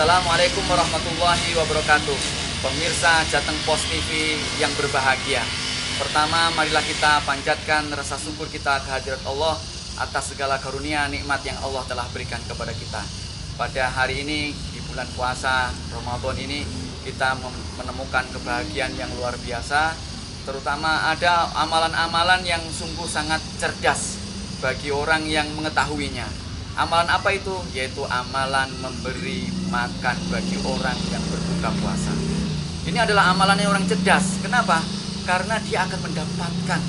Assalamualaikum warahmatullahi wabarakatuh. Pemirsa Jateng Pos TV yang berbahagia. Pertama marilah kita panjatkan rasa syukur kita kehadirat Allah Atas segala karunia nikmat yang Allah telah berikan kepada kita. Pada hari ini di bulan puasa Ramadan ini Kita menemukan kebahagiaan yang luar biasa. Terutama ada amalan-amalan yang sungguh sangat cerdas Bagi orang yang mengetahuinya Amalan apa itu? Yaitu amalan memberi makan bagi orang yang berbuka puasa. Ini adalah amalannya orang cerdas. Kenapa? Karena dia akan mendapatkan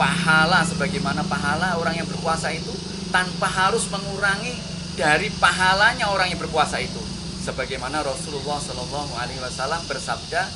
pahala sebagaimana pahala orang yang berpuasa itu tanpa harus mengurangi dari pahalanya orang yang berpuasa itu. Sebagaimana Rasulullah Shallallahu Alaihi Wasallam bersabda,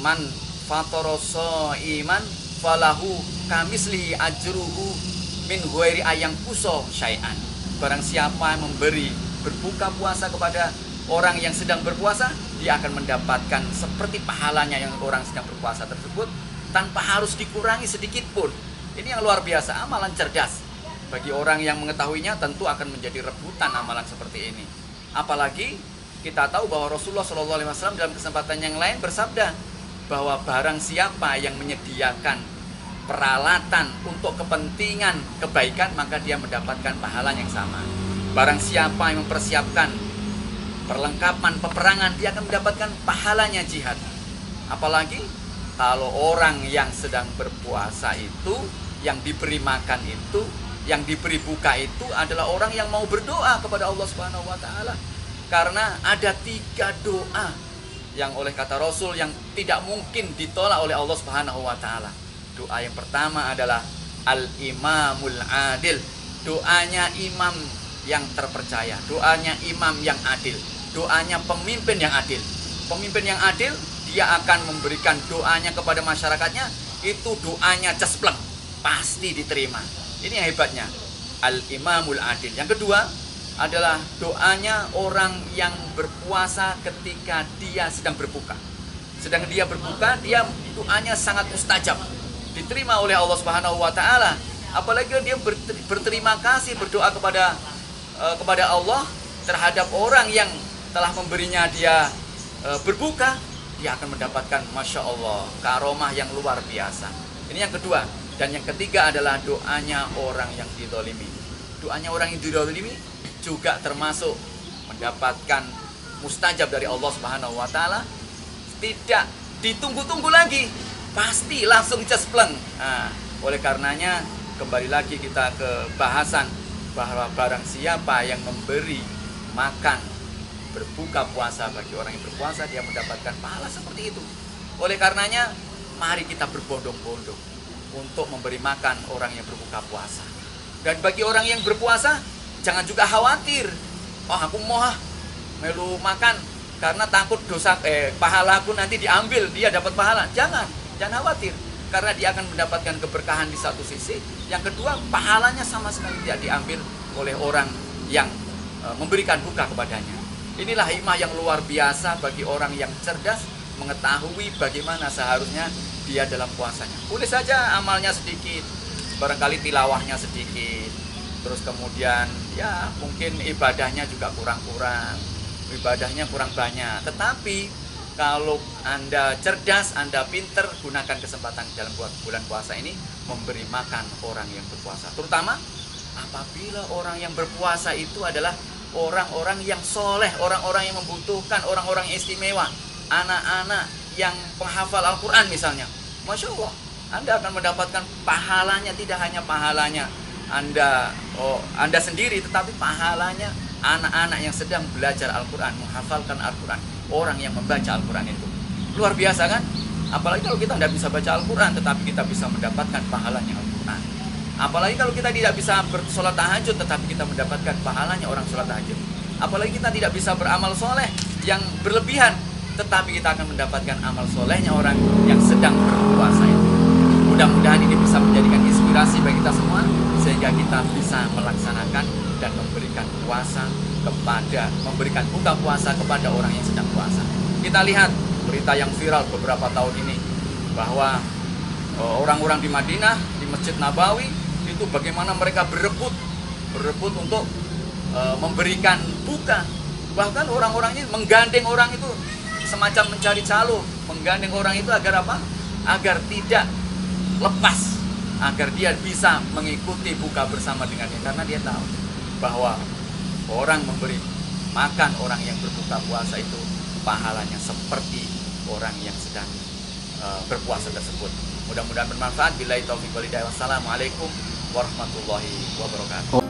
"Man fatoroso iman falahu kamisli ajruhu min huairi ayang kuso syai'an." Barang siapa yang memberi berbuka puasa kepada orang yang sedang berpuasa, dia akan mendapatkan seperti pahalanya yang orang sedang berpuasa tersebut tanpa harus dikurangi sedikit pun. Ini yang luar biasa, amalan cerdas. Bagi orang yang mengetahuinya tentu akan menjadi rebutan amalan seperti ini. Apalagi kita tahu bahwa Rasulullah SAW dalam kesempatan yang lain bersabda bahwa barang siapa yang menyediakan peralatan untuk kepentingan kebaikan maka dia mendapatkan pahala yang sama. Barang siapa yang mempersiapkan perlengkapan peperangan dia akan mendapatkan pahalanya jihad. Apalagi kalau orang yang sedang berpuasa itu yang diberi makan itu yang diberi buka itu adalah orang yang mau berdoa kepada Allah Subhanahu wa taala. Karena ada tiga doa yang oleh kata Rasul yang tidak mungkin ditolak oleh Allah Subhanahu wa taala. Doa yang pertama adalah Al-Imamul Adil. Doanya imam yang terpercaya, doanya imam yang adil, doanya pemimpin yang adil. Pemimpin yang adil, dia akan memberikan doanya kepada masyarakatnya, itu doanya cespleng, pasti diterima. Ini hebatnya. Al-Imamul Adil. Yang kedua adalah doanya orang yang berpuasa ketika dia sedang berbuka. Sedang dia berbuka, dia doanya sangat mustajab diterima oleh Allah Subhanahu wa taala. Apalagi dia berterima kasih berdoa kepada uh, kepada Allah terhadap orang yang telah memberinya dia uh, berbuka, dia akan mendapatkan masya Allah karomah yang luar biasa. Ini yang kedua dan yang ketiga adalah doanya orang yang didolimi. Doanya orang yang didolimi juga termasuk mendapatkan mustajab dari Allah Subhanahu Wa Taala. Tidak ditunggu-tunggu lagi, pasti langsung cespleng. Nah, oleh karenanya kembali lagi kita ke bahasan bahwa barang siapa yang memberi makan berbuka puasa bagi orang yang berpuasa dia mendapatkan pahala seperti itu. Oleh karenanya mari kita berbondong-bondong untuk memberi makan orang yang berbuka puasa. Dan bagi orang yang berpuasa jangan juga khawatir. Oh aku mau melu makan karena takut dosa eh pahalaku nanti diambil dia dapat pahala. Jangan Jangan khawatir karena dia akan mendapatkan keberkahan di satu sisi. Yang kedua, pahalanya sama sekali tidak diambil oleh orang yang e, memberikan buka kepadanya. Inilah hikmah yang luar biasa bagi orang yang cerdas mengetahui bagaimana seharusnya dia dalam puasanya. Boleh saja amalnya sedikit, barangkali tilawahnya sedikit, terus kemudian ya mungkin ibadahnya juga kurang-kurang, ibadahnya kurang banyak. Tetapi kalau Anda cerdas, Anda pinter, gunakan kesempatan dalam bulan puasa ini memberi makan orang yang berpuasa. Terutama apabila orang yang berpuasa itu adalah orang-orang yang soleh, orang-orang yang membutuhkan, orang-orang istimewa, anak-anak yang penghafal Al-Quran misalnya. Masya Allah, Anda akan mendapatkan pahalanya, tidak hanya pahalanya Anda, oh, Anda sendiri, tetapi pahalanya anak-anak yang sedang belajar Al-Quran, menghafalkan Al-Quran orang yang membaca Al-Quran itu. Luar biasa kan? Apalagi kalau kita tidak bisa baca Al-Quran, tetapi kita bisa mendapatkan pahalanya Al-Quran. Apalagi kalau kita tidak bisa bersolat tahajud, tetapi kita mendapatkan pahalanya orang sholat tahajud. Apalagi kita tidak bisa beramal soleh yang berlebihan, tetapi kita akan mendapatkan amal solehnya orang yang sedang berpuasa itu. Mudah-mudahan ini bisa menjadikan inspirasi bagi kita semua, sehingga kita bisa melaksanakan dan memberikan puasa kepada memberikan buka puasa kepada orang yang sedang puasa. Kita lihat berita yang viral beberapa tahun ini bahwa eh, orang-orang di Madinah di Masjid Nabawi itu bagaimana mereka berebut berebut untuk uh, memberikan buka Bahkan orang-orang ini menggandeng orang itu semacam mencari calo, menggandeng orang itu agar apa? Agar tidak lepas, agar dia bisa mengikuti buka bersama dengannya karena dia tahu bahwa orang memberi makan orang yang berbuka puasa itu pahalanya seperti orang yang sedang uh, berpuasa tersebut. Mudah-mudahan bermanfaat. Bila itu Wassalamualaikum warahmatullahi wabarakatuh.